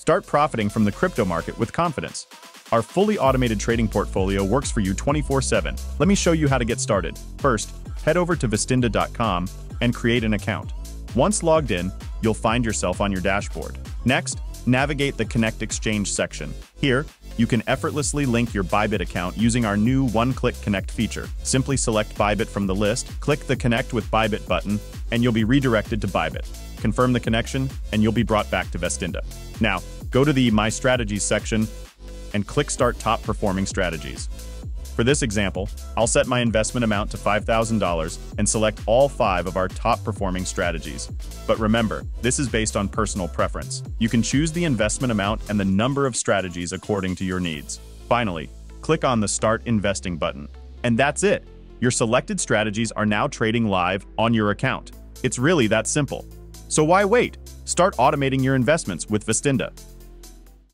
Start profiting from the crypto market with confidence. Our fully automated trading portfolio works for you 24-7. Let me show you how to get started. First, head over to Vestinda.com and create an account. Once logged in, you'll find yourself on your dashboard. Next, navigate the Connect Exchange section. Here, you can effortlessly link your Bybit account using our new one-click connect feature. Simply select Bybit from the list, click the Connect with Bybit button, and you'll be redirected to Bybit. Confirm the connection, and you'll be brought back to Vestinda. Now, go to the My Strategies section and click Start Top Performing Strategies. For this example, I'll set my investment amount to $5,000 and select all five of our top performing strategies. But remember, this is based on personal preference. You can choose the investment amount and the number of strategies according to your needs. Finally, click on the Start Investing button. And that's it! Your selected strategies are now trading live on your account. It's really that simple. So why wait? Start automating your investments with Vestinda.